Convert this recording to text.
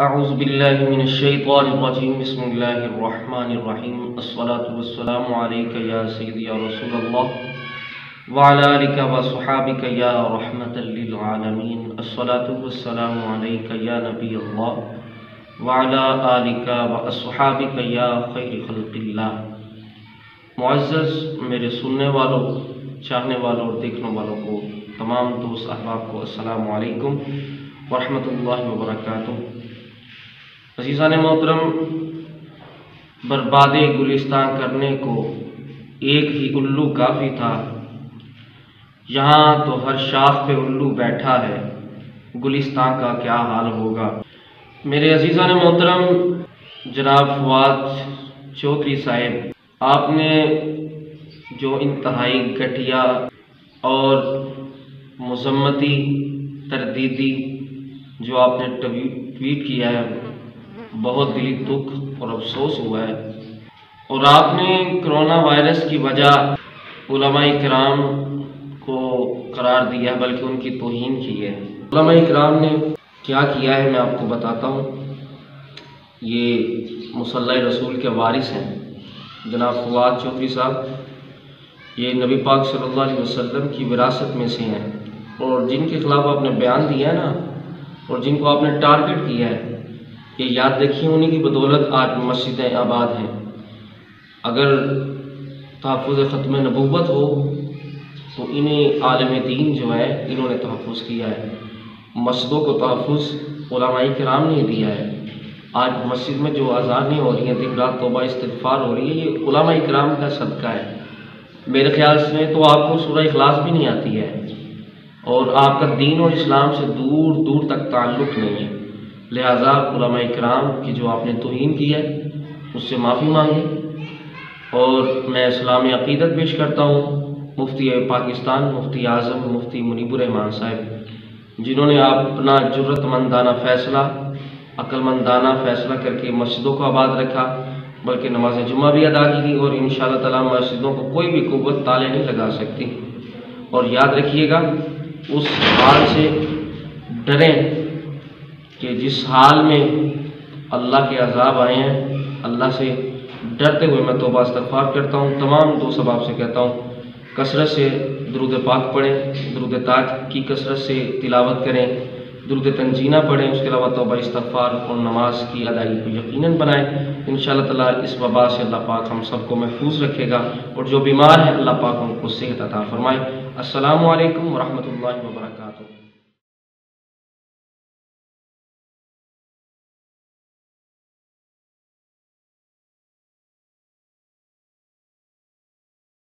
أعوذ بالله من الشيطان الرجيم. بسم الله الرحمن الرحيم. الصلاة والسلام عليك يا سيدي يا رسول الله. وعلى آلك وصحابك يا رحمة للعالمين. الصلاة والسلام عليك يا نبي الله. وعلى آلك وصحابك يا خير خلق الله. معزز، میرے سننے والوں، چاہنے والوں اور دیکھنے والوں کو تمام دوست احباب کو السلام علیکم ورحمۃ اللہ وبرکاتہ۔ عزیزان محترم برباد گلستان کرنے کو ایک ہی الو کافی تھا۔ یہاں تو ہر شاخ پہ الو بیٹھا ہے۔ گلستان کا کیا حال ہوگا؟ میرے عزیزان محترم، جناب فواد چودھری صاحب، آپ نے جو انتہائی گھٹیا اور مذمتی تردیدی جو آپ نے ٹویٹ کیا ہے بہت دلی دکھ اور افسوس ہوا ہے۔ اور آپ نے کرونا وائرس کی وجہ علماء کرام کو قرار دیا ہے، بلکہ ان کی توہین کی ہے۔ علماء کرام نے کیا کیا ہے میں آپ کو بتاتا ہوں۔ یہ مسلح رسول کے وارث ہیں۔ جناب فواد چودھری صاحب، یہ نبی پاک صلی اللہ علیہ وسلم کی وراثت میں سے ہیں۔ اور جن کے خلاف آپ نے بیان دیا ہے نا، اور جن کو آپ نے ٹارگٹ کیا ہے یہ یاد رکھیے انہیں کی بدولت آج مسجدیں آباد ہیں۔ اگر تحفظ ختم نبوت ہو، تو انہیں عالم دین جو ہے، انہوں نے تحفظ کیا ہے۔ مسجدوں کو تحفظ علماء کرام نے دیا ہے۔ آج مسجد میں جو آزادی ہو رہی ہیں، دن رات توبہ استغفار ہو رہی ہے، یہ علماء کرام کا صدقہ ہے۔ میرے خیال سے تو آپ کو سورہ اخلاص بھی نہیں آتی ہے۔ اور آپ کا دین اور اسلام سے دور دور تک تعلق نہیں ہے۔ لہٰذا علماء اکرام کی جو آپ نے توہین کی ہے، اس سے معافی مانگی اور میں اسلامی عقیدت پیش کرتا ہوں، مفتی پاکستان، مفتی اعظم، مفتی منیب الرحمان صاحب، جنہوں نے اپنا جرت مندانہ فیصلہ عقل مندانہ فیصلہ کر کے مسجدوں کو آباد رکھا، بلکہ نماز جمعہ بھی ادا کی اور ان شاء اللہ تعالیٰ مسجدوں کو کوئی بھی قوت تالے نہیں لگا سکتی۔ اور یاد رکھیے گا، اس حال سے ڈریں۔ کہ جس حال میں اللہ کے عذاب آئے ہیں، اللہ سے ڈرتے ہوئے میں توبہ استغفار کرتا ہوں۔ تمام دو سباب سے کہتا ہوں، کثرت سے درود پاک پڑھیں، درود تاج کی کثرت سے تلاوت کریں، درود تنجینہ پڑھیں، اس کے علاوہ توبہ استغفار اور نماز کی ادائیگی کو یقیناً بنائیں۔ ان شاء اللہ تعالیٰ اس وبا سے اللہ پاک ہم سب کو محفوظ رکھے گا اور جو بیمار ہیں، اللہ پاک ان کو صحت عطا فرمائے۔ السلام علیکم ورحمۃ اللہ وبرکاتہ۔